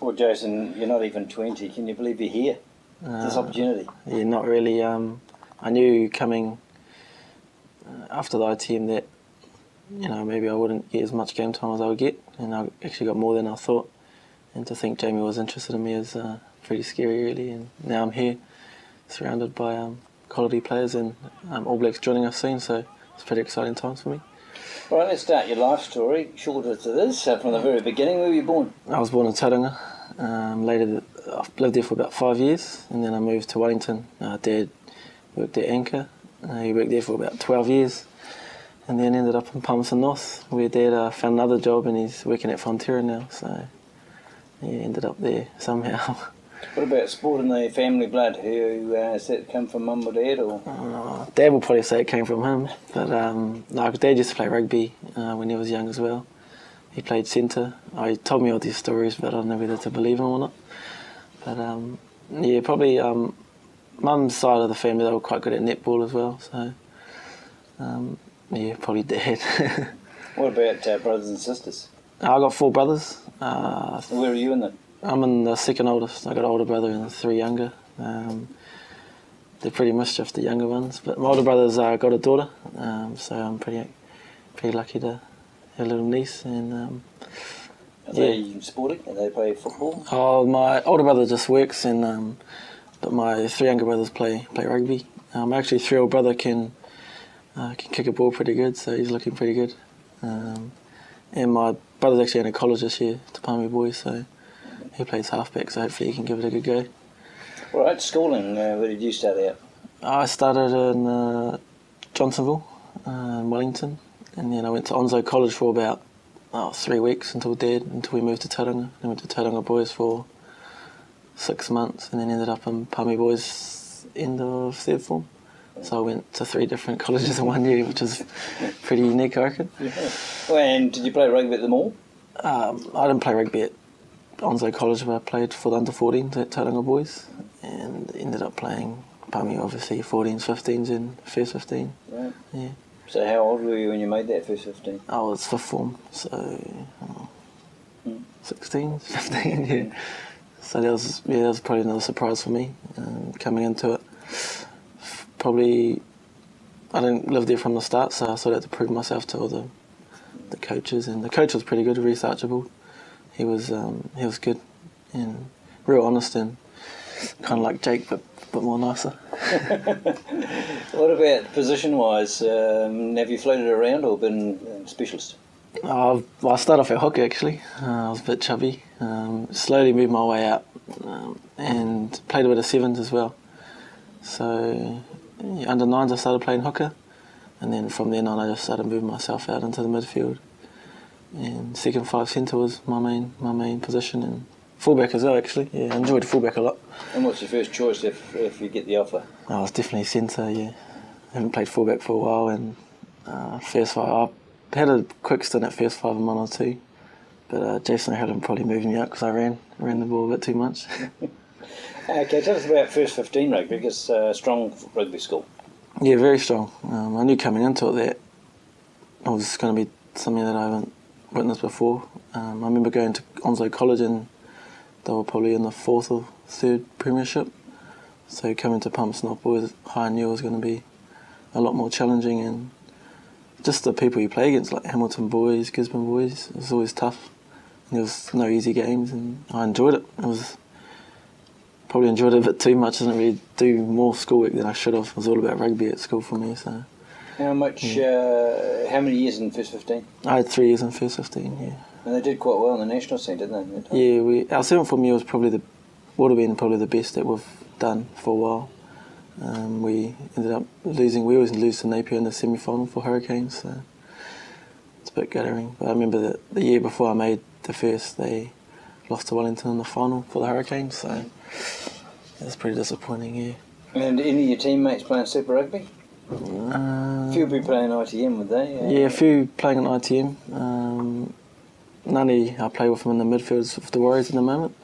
Well, Jason, you're not even 20. Can you believe you're here? this Uh, opportunity. Yeah, not really. Um, I knew coming uh, after the ITM that you know maybe I wouldn't get as much game time as I would get, and I actually got more than I thought. And to think Jamie was interested in me is uh, pretty scary, really. And now I'm here, surrounded by um, quality players and um, All Blacks joining us soon, so it's pretty exciting times for me. Right, let's start your life story, short as it is, uh, from the very beginning. Where were you born? I was born in Tauranga. Um, later, I've lived there for about five years, and then I moved to Wellington. Uh, Dad worked at Anchor. Uh, he worked there for about 12 years, and then ended up in Palmerston North, where Dad uh, found another job, and he's working at Fonterra now. So, yeah, ended up there somehow. What about sport in the family blood? Who uh, has that come from mum or dad? Or Uh, Dad will probably say it came from him, but um, no, Dad used to play rugby uh, when he was young as well. He played centre. Oh, he told me all these stories, but I don't know whether to believe him or not. But um, yeah, probably um, mum's side of the family they were quite good at netball as well. So um, yeah, probably Dad. what about uh, brothers and sisters? I got four brothers. Uh, Where are you in them? I'm in the second oldest. I got an older brother and three younger. Um, they're pretty mischief, the younger ones. But my older brother's uh, got a daughter, um, so I'm pretty pretty lucky to have a little niece. And um, Are they sporting? Are they play football? oh, my older brother just works, and um, but my three younger brothers play play rugby. Um, actually, three older brother can uh, can kick a ball pretty good, so he's looking pretty good. Um, and my brother's actually in a college this year, Te Palmy Boys, so he plays halfback, so hopefully he can give it a good go. All right, schooling. Uh, where did you start out? I started in uh, Johnsonville, uh, in Wellington, and then I went to Onslow College for about oh, three weeks until Dad, until we moved to Tauranga. Then went to Tauranga Boys for six months, and then ended up in Palmy Boys end of third form. So I went to three different colleges in one year, which is pretty unique, I reckon. Oh, and did you play rugby at the mall? Um, I didn't play rugby at Onslow College, where I played for the under 14s at Tauranga Boys, and ended up playing Palmy, obviously, 14s, 15s, and first 15. Right. Yeah. So how old were you when you made that first 15? I was fifth form, so Hmm. 16, 15, yeah. So that was yeah, that was probably another surprise for me um, coming into it. Probably I didn't live there from the start, so I sort of had to prove myself to all the the coaches, and the coach was pretty good, Reece Archibald. He was um, he was good and real honest and kind of like Jake, but but more nicer. What about position-wise? Um, have you floated around or been um, specialist? Uh, well, I started off at hockey actually. Uh, I was a bit chubby. Um, slowly moved my way up um, and played a bit of sevens as well. So yeah, under nines I started playing hooker, and then from then on I just started moving myself out into the midfield. And second five centre was my main my main position, and fullback as well actually. Yeah, I enjoyed fullback a lot. And what's your first choice if, if you get the offer? I was definitely centre. Yeah, I haven't played fullback for a while, and uh, first five. I had a quick stint at first five in one or two, but uh, Jason O'Halloran probably moved me out because I ran ran the ball a bit too much. Okay, tell us about first 15 rugby, because uh, strong rugby school. yeah, very strong. Um, I knew coming into it that it was going to be something that I haven't witnessed before. Um, I remember going to Onslow College and they were probably in the fourth or third premiership. So coming to Pumps North Boys, I knew it was going to be a lot more challenging and just the people you play against, like Hamilton boys, Gisborne boys, it was always tough. And there was no easy games and I enjoyed it. It was probably enjoyed it a bit too much. I didn't really do more schoolwork than I should have. It was all about rugby at school for me. So How much, uh, how many years in first 15? I had three years in first 15, yeah. And they did quite well in the national scene, didn't they? Yeah, we our seventh form year was probably the would have been probably the best that we've done for a while. Um, we ended up losing. We always lose to Napier in the semi final for Hurricanes, so it's a bit guttering. But I remember that the year before I made the first, they lost to Wellington in the final for the Hurricanes, so it was pretty disappointing. Yeah. And any of your teammates playing Super Rugby? Uh, Few will be playing ITM, would they? Uh, Yeah, a few playing on ITM. Um, Ngani, I play with him in the midfields with the Warriors at the moment.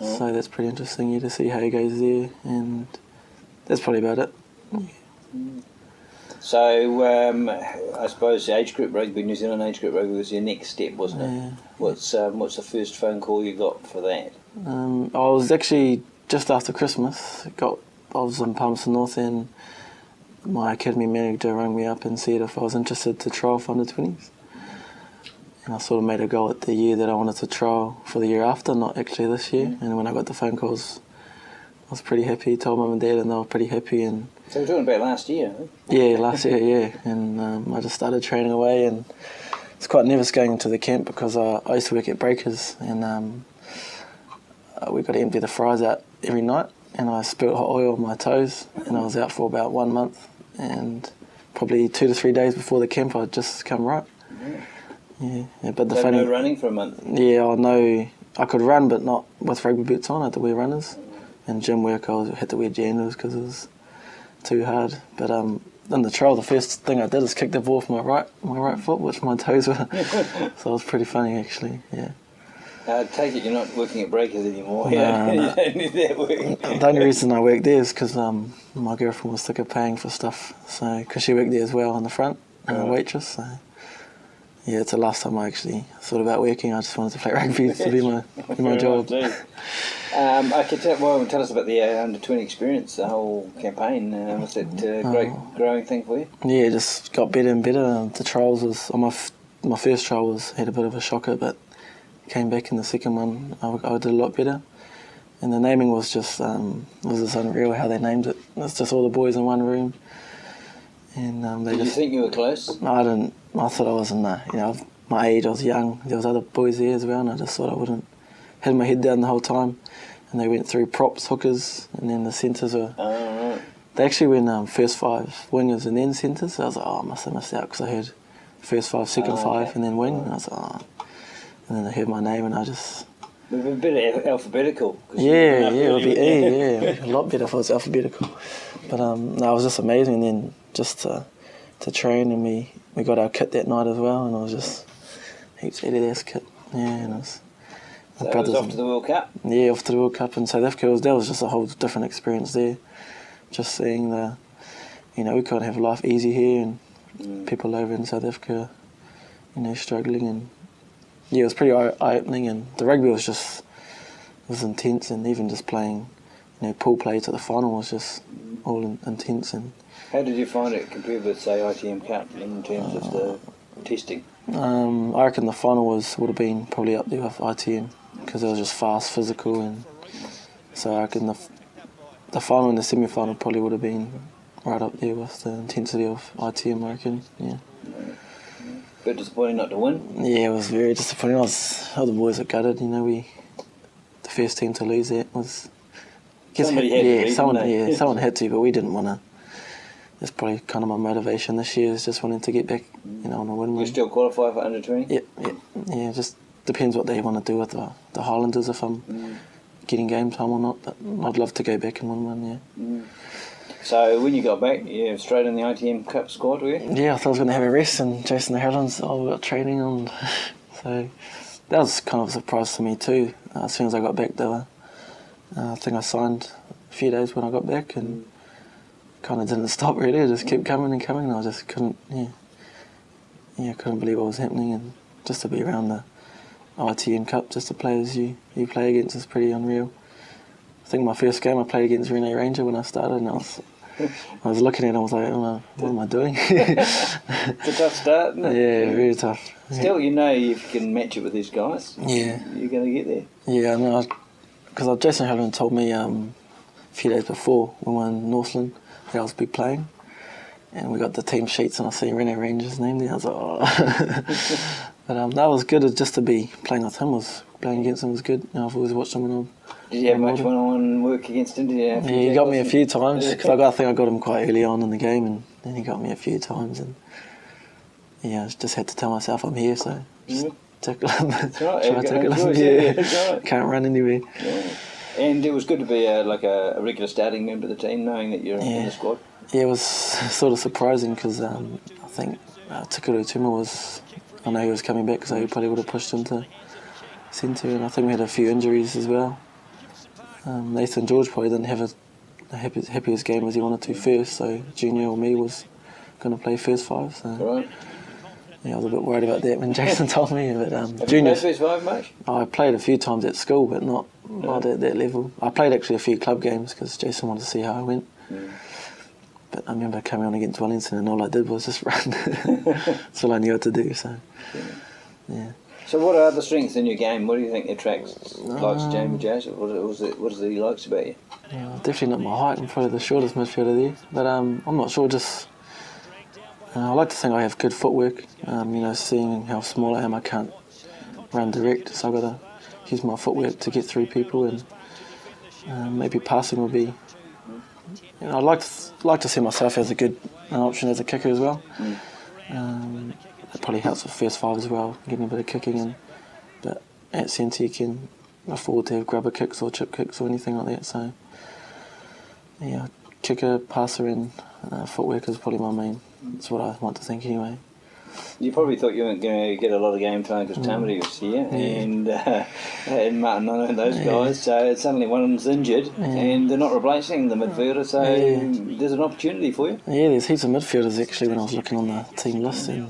Yeah. So that's pretty interesting yeah, to see how he goes there, and that's probably about it. So um, I suppose age group rugby, New Zealand age group rugby was your next step, wasn't it? Yeah. What's um, what's the first phone call you got for that? Um, I was actually just after Christmas. Got I was in Palmerston North and my academy manager rang me up and said if I was interested to trial for under twenties. And I sort of made a goal at the year that I wanted to trial for the year after, not actually this year. And when I got the phone calls, I was pretty happy. Told mum and dad, and they were pretty happy. And So we're talking about last year. huh? yeah, last year, yeah. And um, I just started training away, and it's quite nervous going into the camp because I, I used to work at Breakers, and um, uh, we got to empty the fries out every night. And I spilled hot oil on my toes, and I was out for about one month. And probably two to three days before the camp, I'd just come right. Yeah, yeah but the So funny, no running for a month. yeah, I know I could run, but not with rugby boots on. I had to wear runners. And gym work, I was, had to wear jandals because it was too hard. But um, in the trail, the first thing I did is kick the ball with my right my right foot, which my toes were. so it was pretty funny actually. Yeah. Uh, take it you're not working at Breakers anymore. No, yeah, no. you don't need that work. The only reason I worked there is because um, my girlfriend was sick of paying for stuff. So because she worked there as well on the front, uh, Right. waitress. So yeah, it's the last time I actually thought about working. I just wanted to play rugby to be my be my job. Um, I could tell, well, tell us about the uh, under twenty experience, the whole campaign. Uh, was it uh, great Oh. growing thing for you? Yeah, it just got better and better. The trials was on my f- my first trial was had a bit of a shocker, but came back in the second one. I, I did a lot better, and the naming was just um, was just unreal how they named it. It's just all the boys in one room, and um, they Did you just. think you were close? I didn't. I thought I wasn't. Uh, you know, my age. I was young. There was other boys there as well, and I just thought I wouldn't. Had my head down the whole time, and they went through props, hookers, and then the centres were. Oh, right. They actually went um, first five wingers and then centres. So I was like, oh, I must have missed out because I heard first five, second Oh, five, okay. and then wing. And I was like, oh. And then they heard my name, and I just. A bit al- alphabetical. Yeah, yeah, it would be. E, yeah, a lot better if it was alphabetical. But um, no, it was just amazing. And then just to, to train, and we, we got our kit that night as well, and it was just heaps of Adidas kit. Yeah, and it was. So my it was brothers off to the World Cup. yeah, off to the World Cup in South Africa. Was, that was just a whole different experience there. Just seeing the, you know, we can't have life easy here, and Mm. people over in South Africa, you know, struggling, and yeah, it was pretty eye opening. And the rugby was just was intense, and even just playing, you know, pool play to the final was just all in, intense. And How did you find it compared with, say, ITM Cup in terms of the testing? um, I reckon the final was would have been probably up there with ITM because it was just fast, physical, and so I reckon the the final and the semi final probably would have been right up there with the intensity of ITM. I reckon, yeah. Bit disappointing not to win. Yeah, it was very disappointing. I was, all the boys are gutted. You know, we the first team to lose that was. guess Somebody had to yeah, be, someone, yeah, someone had to, but we didn't want to. That's probably kind of my motivation this year is just wanting to get back, you know, on a win. You still qualify for under 20? Yeah, yeah, yeah. Just depends what they want to do with the the Highlanders if I'm Mm. getting game time or not. But I'd love to go back and win one. Yeah. So when you got back, were straight in the ITM Cup squad, were you? Yeah, I thought I was going to have a rest, and Jason Harlan's all got training on. So that was kind of a surprise to me too. Uh, as soon as I got back, there, uh, I think I signed a few days when I got back, and kind of didn't stop really. I just kept coming and coming. And I just couldn't, yeah, yeah, couldn't believe what was happening, and just to be around the ITM Cup, just the players you you play against is pretty unreal. I think my first game I played against Rene Ranger when I started, and I was. I was looking at him, I was like, oh, what am I doing? It's a tough start, isn't it? Yeah, very tough. Still, you know if you can match it with these guys, Yeah, you're going to get there. yeah, I know. Because Jason Halloran told me um, a few days before we won Northland that I was be playing, and we got the team sheets, and I see Rene Ranger's name there. I was like, oh. but um, that was good. Just to be playing with him was playing against him was good. You know, I've always watched him when I'm. Did you have Yeah, much one-on-one work against him? You Yeah, he got me a few times because I, got- I think I got him quite early on in the game, and then he got me a few times, and yeah, I just had to tell myself I'm here, so just Mhm. tickle him. Right. Try to tickle him. yeah, Yeah, right. can't run anywhere. Yeah. And it was good to be a, like a, a regular starting member of the team, knowing that you're in the squad. Yeah, it was sort of surprising because um, I think uh, Tikuru Tuma was, I know he was coming back because I probably would have pushed him to centre, and I think we had a few injuries as well. Um, Nathan George probably didn't have a, the happy, happiest game as he wanted to first, so Junior or me was going to play first five. So Right. yeah, I was a bit worried about that when Jason told me. But um, Have juniors, you played first five much? I played a few times at school, but not not at that level. I played actually a few club games because Jason wanted to see how I went. Mm. But I remember coming on against Wellington, and all I did was just run. That's all I knew what to do. So yeah. So, what are the strengths in your game? What do you think attracts likes Um, Jamie Joseph? What, was it, what is it he likes about you? Yeah, definitely not my height. I'm probably the shortest midfielder there, but um, I'm not sure. Just uh, I like to think I have good footwork. Um, you know, seeing how small I am, I can't run direct, so I've got to use my footwork to get through people, and um, maybe passing will be. You know, I'd like to like to see myself as a good option as a kicker as well. Um, that probably helps with first five as well, getting a bit of kicking in. But at centre, you can afford to have grubber kicks or chip kicks or anything like that. So, yeah, kicker, passer, and uh, footwork is probably my main. That's what I want to think anyway. You probably thought you weren't going to get a lot of game time because Tamati was here and uh, and Martin and those Yeah. guys. So suddenly one of them's injured and they're not replacing the midfielder. So Yeah. there's an opportunity for you. Yeah, there's heaps of midfielders actually when I was looking on the team list. And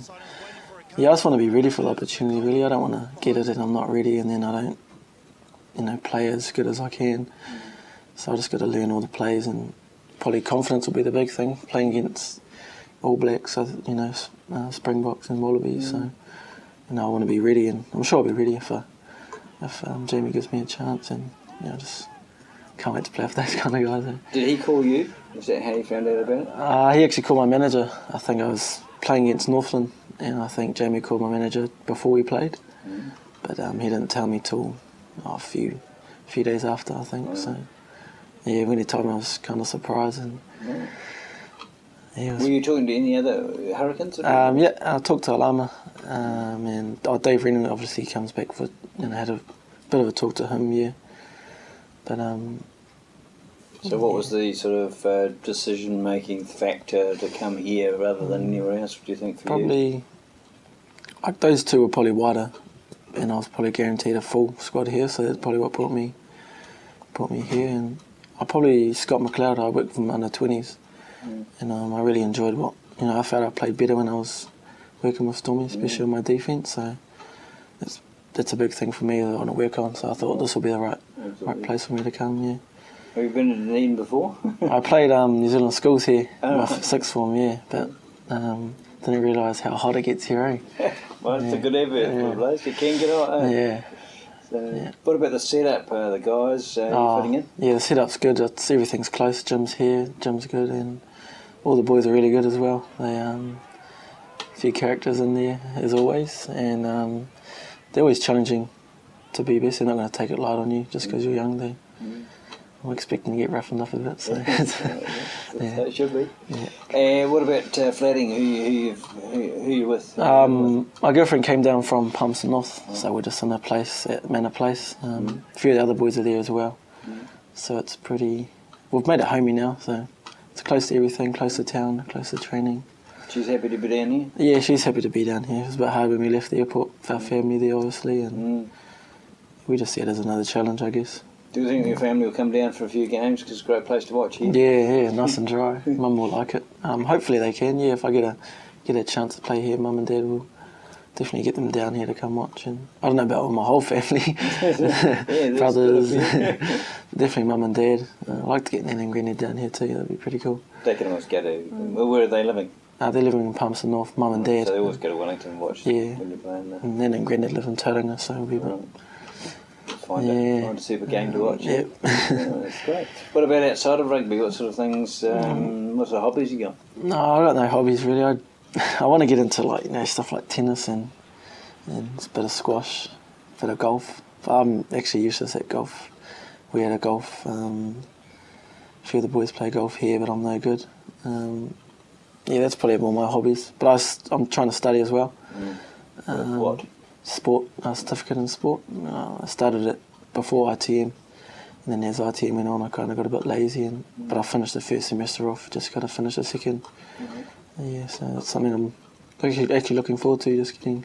yeah, I just want to be ready for the opportunity. Really, I don't want to get it and I'm not ready, and then I don't, you know, play as good as I can. So I just got to learn all the plays, and probably confidence will be the big thing. Playing against All Blacks, you know, uh, Springboks and Wallabies. So you know, I want to be ready, and I'm sure I'll be ready if uh, if um, Jamie gives me a chance, and you know, just can't wait to play with those kind of guys. eh? Did he call you? Is that how you found out about it? Uh, he actually called my manager. I think I was playing against Northland, and I think Jamie called my manager before we played. But um, he didn't tell me till oh, a few few days after, I think. So yeah, when he told me, I was kind of surprised, and he was. Were you talking to any other Hurricanes? Um, yeah, I talked to Alama, um, and oh, Dave Rennie obviously comes back for, you know, had a bit of a talk to him, yeah. But um, So what was the sort of uh, decision-making factor to come here rather than anywhere else? Do you think for you? Probably, like those two were probably wider, and I was probably guaranteed a full squad here, so that's probably what brought me, brought me here. And I probably Scott McLeod. I worked from under twenties, and um, I really enjoyed what you know. I felt I played better when I was working with Stormy, especially on my defence. So that's that's a big thing for me that I want to work on. So I thought this will be the right right place for me to come. Yeah. Have you been to Dunedin before? I played um, New Zealand schools here, Oh. my sixth form, yeah, but um, didn't realise how hot it gets here, eh? well, it's a good advert for Yeah. place. You can get out. eh? Yeah. So, Yeah. What about the setup? Uh, the guys uh, Oh, fitting in? Yeah, the setup's good. It's, everything's close. Gym's here. Gym's good, and all the boys are really good as well. They um, a few characters in there as always, and um, they're always challenging to be best. They're not going to take it light on you just because you're young. They, Mm. I'm expecting to get rough enough of it, So how it should be. Yeah. Uh, what about uh, flatting? Who you who you who, who you with? Um, my girlfriend came down from Palmerston North, so we're just in a place at Manor Place. Um, A few of the other boys are there as well, so it's pretty. We've made it homey now, so it's close to everything, close to town, close to training. She's happy to be down here. Yeah, she's happy to be down here. It was a bit hard when we left the airport for our family there, obviously, and Mm. we just see it as another challenge, I guess. Do you think your family will come down for a few games? Because it's a great place to watch here. Yeah, yeah, nice and dry. Mum will like it. Um, hopefully they can. Yeah, if I get a get a chance to play here, Mum and Dad will definitely get them down here to come watch. And I don't know about my whole family, brothers, definitely Mum and Dad. Uh, I'd like to get Nan and Granny down here too. That'd be pretty cool. They can always go to. Where are they living? Uh, they're living in Palmerston North, Mum and Dad. So they always go to Wellington and watch Yeah. when you're playing there. And Nan and Granddad live in Tauranga, so a bit. Find Yeah. a find a super game to watch. Yep. Yeah, that's great. What about outside of rugby? What sort of things? Um, what sort of hobbies you got? No, I got no hobbies really. I, I want to get into like you know stuff like tennis and and a bit of squash, a bit of golf. I'm actually useless at golf. We had a golf. Um, a few of the boys play golf here, but I'm no good. Um, yeah, that's probably all my hobbies. But I, am trying to study as well. Um, what? Sport, a certificate in sport. Uh, I started it before ITM, and then as ITM went on, I kind of got a bit lazy. And but I finished the first semester off. Just kind of finished the 2nd Yeah, so that's something I'm actually, actually looking forward to. Just getting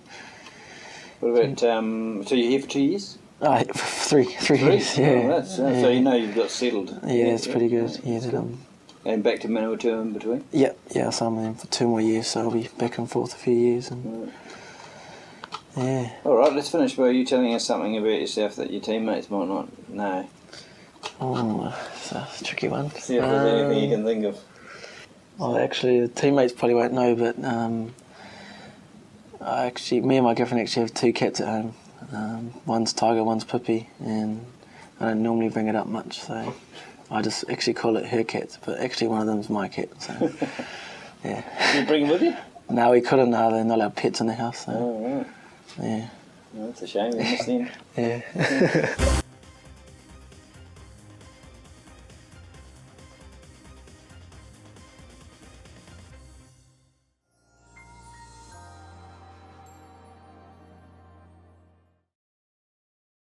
What about? Um, so you're here for two years? ah, three, three Three? years. Yeah, Oh, that's, uh, yeah. So you know you've got settled. Yeah, that's pretty good. Yeah, that, um, And back to Manawatu in between? Yeah, yeah, so I'm in for two more years, so I'll be back and forth a few years. And Right. Yeah, Alright, let's finish by you telling us something about yourself that your teammates might not know. oh, it's a tricky one. See if there's anything you Um, can think of. Well, actually, the teammates probably won't know, but um, I actually, me and my girlfriend actually have two cats at home. Um, one's Tiger, one's Pippi, and I don't normally bring it up much, so I just actually call it her cat, but actually one of them's my cat. So yeah. You bring them with you? No, we couldn't. No, they're not allowed pets in the house. So Oh, right. Yeah, Well, that's a shame, isn't it? yeah.